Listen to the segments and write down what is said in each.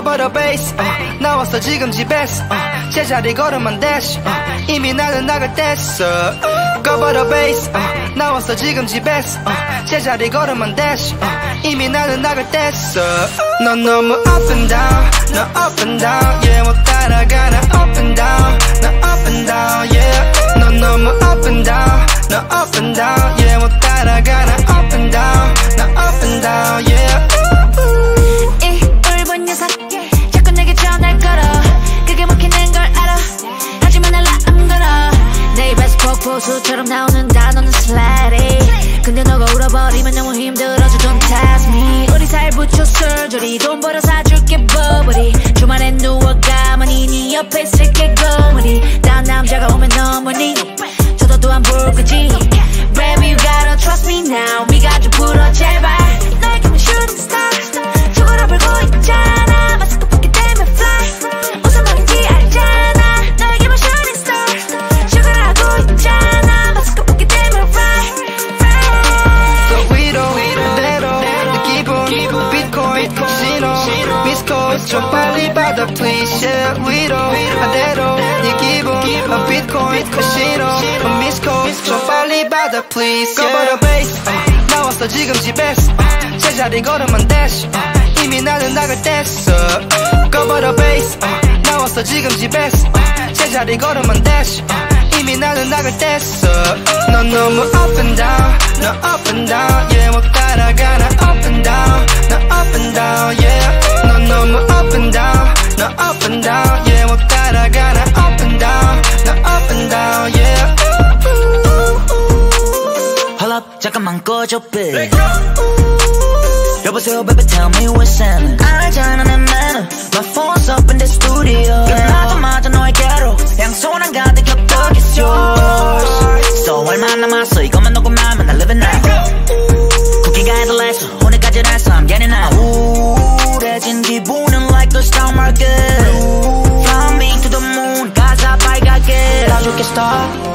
꺼버려 베이스 어, 나왔어 지금 집에서 어, 제자리 걸음만 대시 어, 이미 나는 나갈 뗐어. 꺼버려 베이스 어, 나왔어 지금 집에서 어, 제자리 걸음만 대시 어, 이미 나는 나갈 뗐어. 넌 너무 up and down 너 up and down. yeah 못 따라가 나 폭포수처럼 나오는 단어는 슬라리 근데 너가 울어버리면 너무 힘들어져 Don't test me. 우리 사이 붙여 술조리 돈 벌어 사줄게 버버리 주말엔 누워 가만히 네 옆에 있을게 고물이. 다른 남자가 오면 너무니 좀 빨리 받아 please yeah 위로 아래로 네 기분 비트코인 신호 미스콜 좀 빨리 받아 please 꺼버려 베이스 나왔어 지금 집에서 어, 제자리 걸음만 대시 어, 이미 나는 나갈 뗐어 꺼버려 베이스 나왔어 지금 집에서 어, 제자리 걸음만 대시 어, 이미 나는 나갈 뗐어 넌 너무 up and down 너 up and down yeah 못 따라가 잠깐만 꺼줘, babe. 여보세요, baby, tell me what's happening. 알잖아, 내 manner. My phone's up in the studio.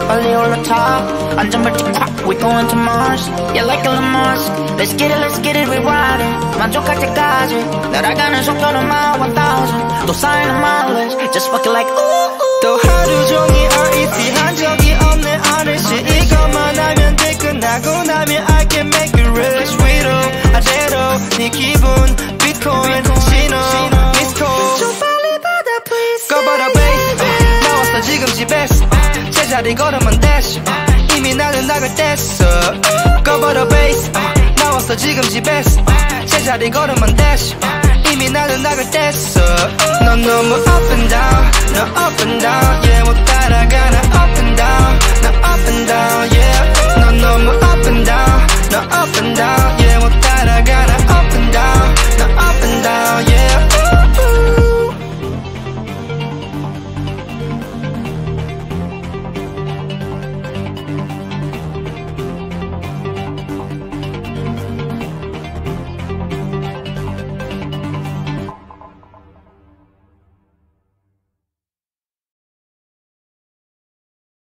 star, 빨리 올라타. 안전벨트 콱, we going to Mars. Yeah, like Elon Musk. Let's get it, let's get it, we ride it. 만족할 때까지. 날아가는 속도는 my 1000. 또 쌓이는 mileage. Just fuck it like ooh. 또 하루 종일 REC 한 적이 없는 어르신 이것만 하면 돼 끝나고 나면 I can make it rich 위로 아래로 네 기분 비트코인 신호 미스콜 좀 빨리 받아 please 꺼버려 베이스 나왔어 지금 집에서 어, 제자리 걸음만 대시 어, 이미 나는 나갈 뗐어. 꺼버려 베이스 나왔어 지금 집에서 어, 제자리 대시 어, 이미 나는 나갈 뗐어. 넌 너무 up and down 너 up and down yeah